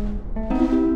Música